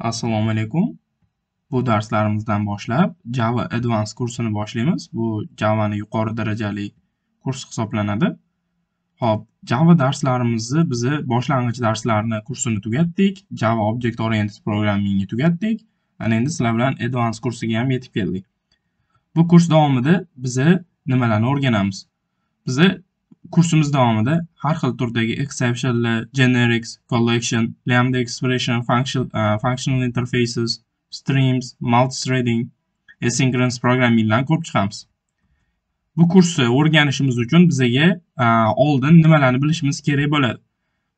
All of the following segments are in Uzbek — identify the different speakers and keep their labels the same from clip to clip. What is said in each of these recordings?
Speaker 1: Assalomu alaykum. Bu darslarimizdan boshlab Java Advanced kursini boshlaymiz. Bu Javani yuqori darajali kurs hisoblanadi. Xo'p, Java darslarimizni bizi boshlang'ich darslarni kursini tugatdik. Java Object Oriented Programmingni tugatdik. Ana endi sizlar bilan Advanced kursiga ham yetib keldik. Bu kurs davomida biz nimalarni o'rganamiz? Biz kursimiz davomida har xil turdagi exceptionlar, generics, collection, lambda expression, function, uh, functional interfaces, streams, multithreading, asynchronous programminglarni ko'rib chiqamiz. Bu kursni o'rganishimiz uchun bizaga uh, oldin nimalarni bilishimiz kerak bo'ladi.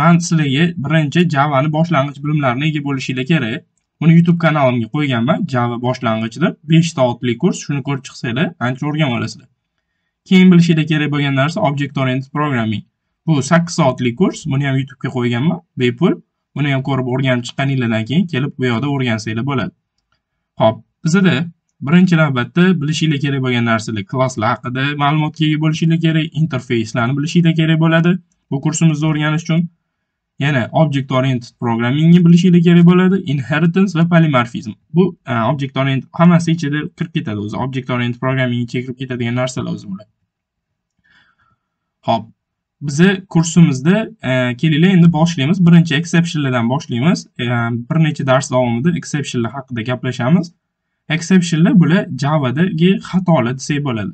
Speaker 1: Men sizlarga birinchi Javani boshlang'ich bilimlarini ega bo'lishinglar kerak. Buni YouTube kanalimga qo'yganman. Java boshlang'ich deb 5 soatlik kurs. Shuni ko'rib chiqsanglar, ancha o'rganib olasizlar. Keyin bilishingiz kerak bo'lgan narsa Object Oriented Programming. Bu 8 soatlik kurs. Buni ham YouTube'ga qo'yganman, bepul. Buni ham ko'rib o'rganib chiqqaninglardan keyin kelib bu yoqda o'rgansanglar bo'ladi. Xo'p, bizda birinchi navbatda bilishinglar kerak bo'lgan narsalar klasslar haqida ma'lumotga ega bo'lishinglar kerak, interfeyslarni bilishinglar kerak bo'ladi. Bu kursimizni o'rganish uchun yana Object Oriented Programmingni bilishinglar kerak bo'ladi, inheritance va polymorphism. Bu e, Object Oriented hammasi ichida kirib ketadi o'zi. Object Oriented Programming ichiga kirib ketadigan narsalar o'zi bular. Xo'p, bizni kursimizda e, kelinglar endi boshlaymiz. Birinchi exceptionlardan boshlaymiz. E, bir necha dars davomida exceptionlar haqida gaplashamiz. Exceptionlar bular Javadagi xatolar desak bo'ladi.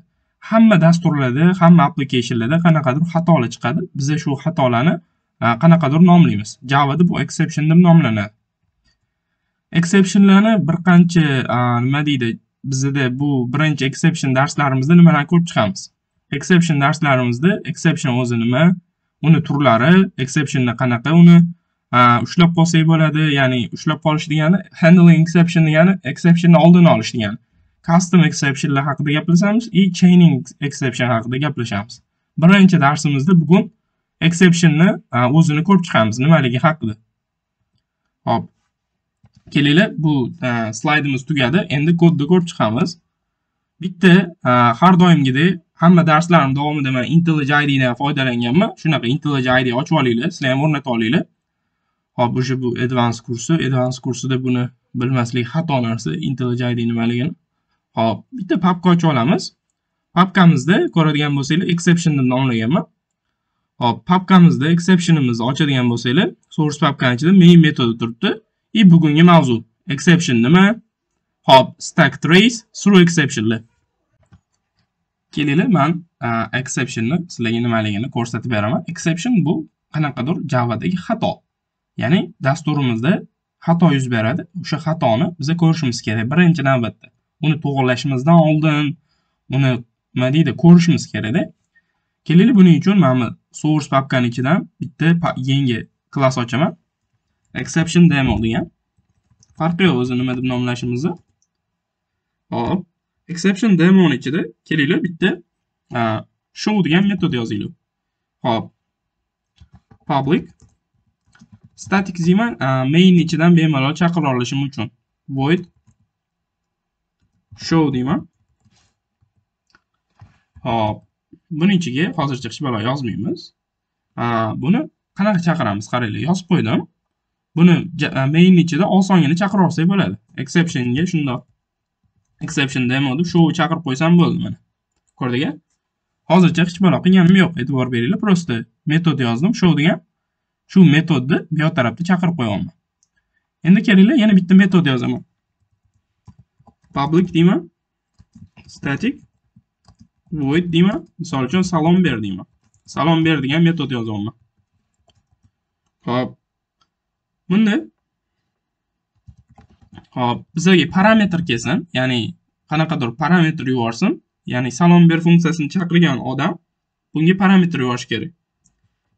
Speaker 1: Hamma dasturlarda, hamma applicationlarda qanaqadir xatolar chiqadi. Biz shu xatolarni qanaqadir nomlaymiz. Javada bu exception deb nomlanadi. Exceptionlarni bir qancha nima deydi, bizda bu birinchi exception darslarimizda nimalarni ko'rib chiqamiz. Exception darslarimizda exception o'zi nima, uni turlari, exceptionni qanaqa uni ushlab qolsak bo'ladi, ya'ni ushlab qolish degani handling exception degani exceptionni oldini olish degani. Custom exceptionlar haqida gaplashamiz и chaining exception haqida gaplashamiz. Birinchi darsimizda bugun exceptionni o'zini ko'rib chiqamiz, nimaligi haqida. Hop. Kelinglar, bu slaydimiz tugadi. Endi kodni ko'rib chiqamiz. Bitta har doimgidek hamma darslarim davomida men IntelliJ IDdan foydalanganman. Shunaqa IntelliJ ID ochib olinglar, sizlar ham o'rnata olinglar. Hop, o'sha bu advance kursi, advance kursida buni bilmaslik xato narsa, IntelliJ ID nimaligini. Hop, bitta papka ochib olamiz. Papkamizda ko'radigan bo'lsanglar, exception deb nomlaganman. Hop, papkamizda exceptionimizni ochadigan bo'lsanglar, source papkani ichida main metodi turibdi. И bugungi mavzu exception nima? Hop, stack trace through exceptionlar. Kelinglar, men exceptionni sizlarga nimaligini ko'rsatib beraman. Exception bu qanaqadir Javadagi xato. Ya'ni dasturimizda xato yuz beradi. O'sha xatoni biz ko'rishimiz kerak birinchi navbatda. Uni to'g'rilashimizdan oldin uni nima deydi, ko'rishimiz kerak-da. Kelinglar, buning uchun mana source papkani ichidan bitta yangi klass ochaman. Exception demo degan. Farqi yo'q o'zi nima deb nomlashimizni. Hop. Exception demo ichida kelinglar bitta show degan metod yozinglar. Hop. Public static deyman, main ichidan bemalol chaqira olishim uchun void show deyman. Hop. Buni ichiga hozircha hech balo yozmaymiz. Buni qanaqa chaqiramiz? Qaranglar, yozib qo'ydim. Buni main ichida osongina chaqirib olsak bo'ladi. Exceptionga shundoq exception demo deb show chaqirib qo'ysam bo'ldi mana. Ko'rdinglar? Hozircha hech balo qilganim yo'q. E'tibor beringlar. просто metod yozdim. Show degan shu metodni bu yoq tarafda chaqirib qo'yapman. Endi kelinglar, yana bitta metod yozaman. Public deyman. Static void deyman. Misol uchun salom ber deyman. Salom ber degan metod yozyapman. ho'p Bunda ho'p bizga parametr kelsin, ya'ni qanaqadir parametr yuborsin, ya'ni salom ber funksiyasini chaqirgan odam bunga parametr yuborish kerak.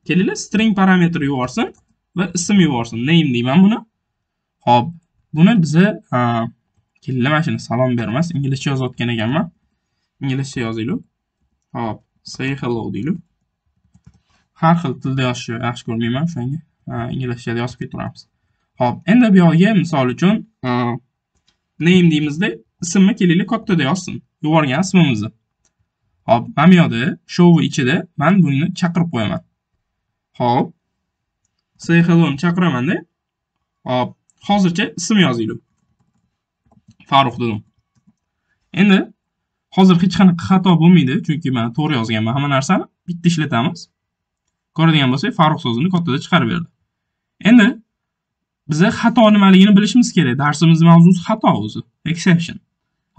Speaker 1: Kelinglar, string parametr yuborsin va ism yuborsin. Name deyman buni. ho'p buni biza kelinglar, mana shuni salom bermas inglizcha yozayotgan ekanman. Inglizcha yozaylik. Hop, say hello deylik. Har xil tilda yozishni yaxshi ko'rmayman, o'shanga inglizchada yozib ketaveramiz. Hop, endi bu yog'iga misol uchun e, name deymizda ismni kelaylik kattada yozsin. Yuborgan ismimizni. Hop, mana bu yoqda show ichida men buni chaqirib qo'yaman. Hop. Say hello ni chaqiraman-da. Hop, hozircha ism yozaylik farruh dedim endi hozir hech qanaqa xato bo'lmaydi chunki man to'g'ri yozganman hamma narsani bitta ishlatamiz. Ko'radigan bo'lsak farruh so'zini kattada chiqarib berdi. Endi biza xato nimaligini bilishimiz kerak darsimizni mavzusi xato o'zi exception.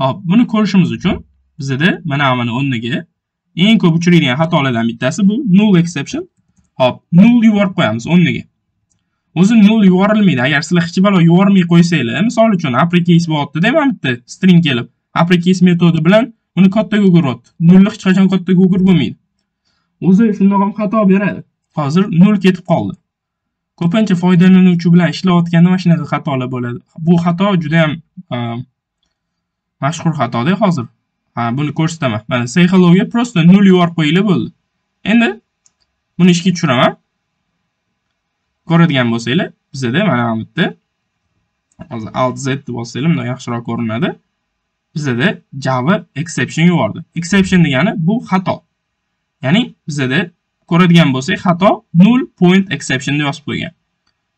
Speaker 1: Hop buni ko'rishimiz uchun bizada mana buni o'rniga eng ko'p uchraydigan xatolardan bittasi bu null exception. Hop null yuborib qo'yamiz o'rniga. O'zi null yuborilmaydi agar sizlar hech balo yubormay qo'ysanglar misol uchun uppercase bo'lyaptida mana bitta string kelib uppercase metodi bilan uni kattaga o'giryapti nulni hech qachon katta o'girib bo'lmaydi. O'zi shundoq ham xato beradi. Hozir nol ketib qoldi. Ko'pincha foydalanuvchi bilan ishlayotganda mana shunaqa xatolar bo'ladi. Bu xato juda yam e, mashhur xatoda hozir. Ha buni ko'rsataman. Mana say helloga просто nol yuborib qo'yinglar bo'ldi. Endi buni ishga tushiraman. Ko'radigan bo'lsanglar bizada mana bu yerda hozir alt z deb bossanglar bundoq yaxshiroq ko'rinadi. Bizada java exception yubordi. Exception degani bu xato. Ya'ni bizada ko'radigan bo'lsak xato null point exception deb yozib qo'ygan.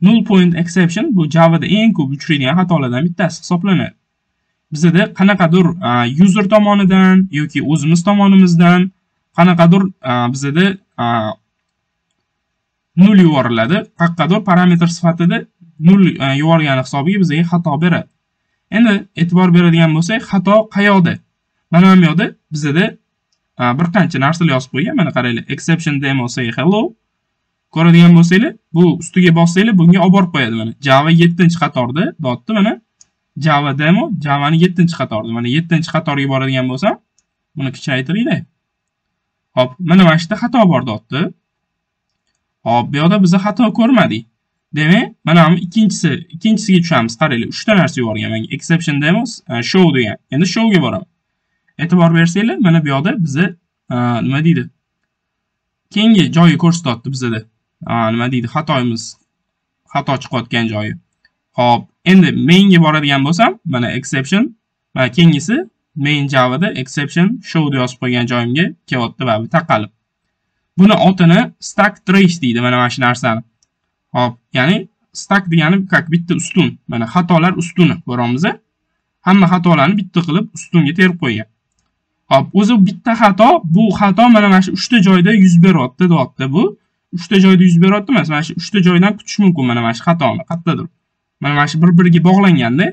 Speaker 1: Null point exception bu javada eng ko'p uchraydigan xatolardan bittasi hisoblanadi. Bizada qanaqadir user tomonidan yoki o'zimiz tomonimizdan qanaqadir bizada nul yuboriladi. Qayoqqadir parametr sifatida nul e, yuborgani hisobiga bizga xato beradi. Endi e'tibor beradigan bo'lsak xato qayoqda mana bu yoqda bizada bir qancha narsalar yozib qo'ygan. Mana qaranglar exception demo say hello. Ko'radigan bo'lsanglar bu ustiga bossanglar bunga olib borib qo'yadi. Mana java yettinchi qatorda deyapti mana java demo javani yettinchi qatorda. Mana yettinchi qatorga boradigan bo'lsam buni kichaytiringlar. hop mana mana shu yerda xato bor deyapti hop bu yoqda biza xato ko'rmadik. Demak mana bu ikkinchisi ikkinchisiga tushamiz. Qaranglar uchta narsa yuborgan. Menga exception demos e, show degan. Endi showga boraman. E'tibor bersanglar mana bu yoqda biza e, nima deydi? Keyingi joyi ko'rsatyapti bizada nima deydi? Xatoyimiz xato chiqayotgan joyi. Hop endi mainga boradigan bo'lsam mana exception mana keyingisi main javada exception show deb yozib qo'ygan joyimga kelyapti baribir taqalib buni otini stack trace deydi mana mana shu narsani. Hop ya'ni stack degani как bitta ustun. Mana xatolar ustuni ko'ramiz. hamma xatolarni bitta qilib ustunga terib qo'ygan. Hop o'zi bitta xato bu xato mana mana shu 3 ta joyda yuz beryapti deyapti bu. 3 ta joyda yuz beryapti emas mana shu 3 ta joydan kutish mumkin mana mana shu xatoni qayerdadir mana mana shu bir biriga bog'langanda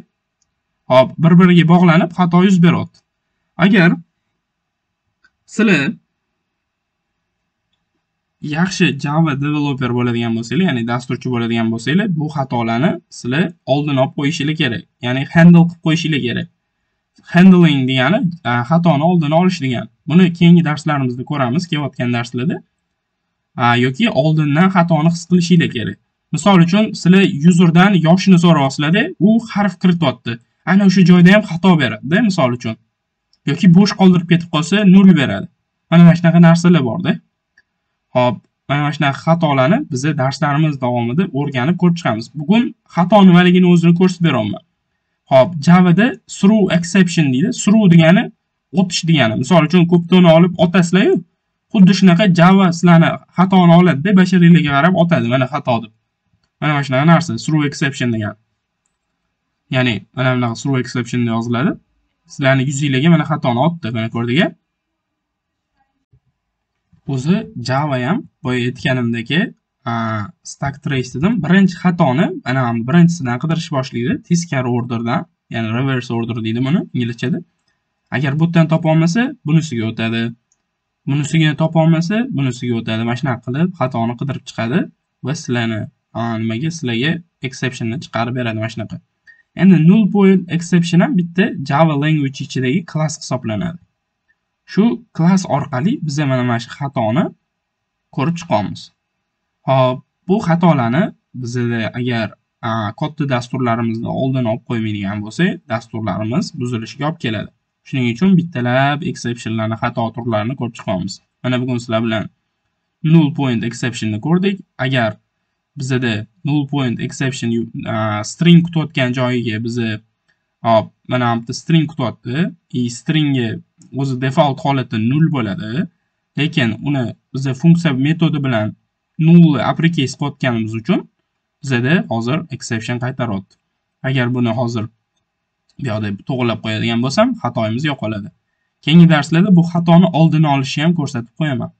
Speaker 1: hop bir biriga bog'lanib xato yuz beryapti agar sizlar yaxshi java developer bo'ladigan bo'lsanglar ya'ni dasturchi bo'ladigan bo'lsanglar bu xatolarni sizlar oldin olib qo'yishinglar kerak. Ya'ni handle qilib qo'yishinglar kerak. Handling degani xatoni oldini olish degani. Buni keyingi darslarimizda ko'ramiz kelayotgan darslarda yoki oldindan xatoni his qilishinglar kerak. Misol uchun sizlar yuzerdan yoshini so'rayapsizlarda u harf kirityapti ana o'sha joyda ham xato beradida misol uchun. Yoki bo'sh qoldirib ketib qolsa nol beradi. Mana mana shunaqa narsalar borda. Hop, mana mana shunaqa xatolarni biz darslarimiz davomida o'rganib ko'rib chiqamiz. Bugun xato nimaligini o'zini ko'rsatib beryapman. Hop, Javada through exception deydi. Through degani o'tish degani. Misol uchun ko'ptoni olib otasizlar-ku. xuddi shunaqa Java sizlarni xatoni oladi-da, bashariyligiga qarab otadi, mana xato deb. Mana mana shunaqa narsa, through exception degani. Ya'ni mana bunaqa through exception deb yoziladi. Sizlarni yuzinglarga mana xatoni otdi, mana ko'rdinglar. O'zi java ham boya aytganimdek stack trace dedim. Birinchi xatoni mana birinchisidan qidirish boshlaydi teskari orderdan ya'ni reverse order deydi buni inglizchada. Agar bu yerdan topolmasa bunisiga o'tadi. Bunisiga topolmasa bunisiga o'tadi. Mana shunaqa qilib xatoni qidirib chiqadi va sizlarni nimaga sizlarga exceptionni chiqarib beradi mana shunaqa endi null point exception ham bitta java language ichidagi klass hisoblanadi. Shu klass orqali biza mana mana shu xatoni ko'rib chiqamiz hop bu xatolarni bizada agar katta dasturlarimizni oldin olib qo'ymaydigan bo'lsak dasturlarimiz buzilishiga olib keladi. Shuning uchun bittalab exceptionlarni xato turlarini ko'rib chiqamiz mana bugun sizlar bilan null point exceptionni ko'rdik. Agar bizada null point exception string kutayotgan joyiga biza hop mana bu yerda string kutyapti и stringga o'zi default holatda null bo'ladi lekin uni biza funksiya metodi bilan null uppercase qilayotganimiz uchun bizada hozir exception qaytaryapti Agar buni hozir bu yoqda to'g'irlab qo'yadigan bo'lsam, xatoyimiz yo'qoladi. Keyingi darslarda bu xatoni oldini olishni ham ko'rsatib qo'yaman.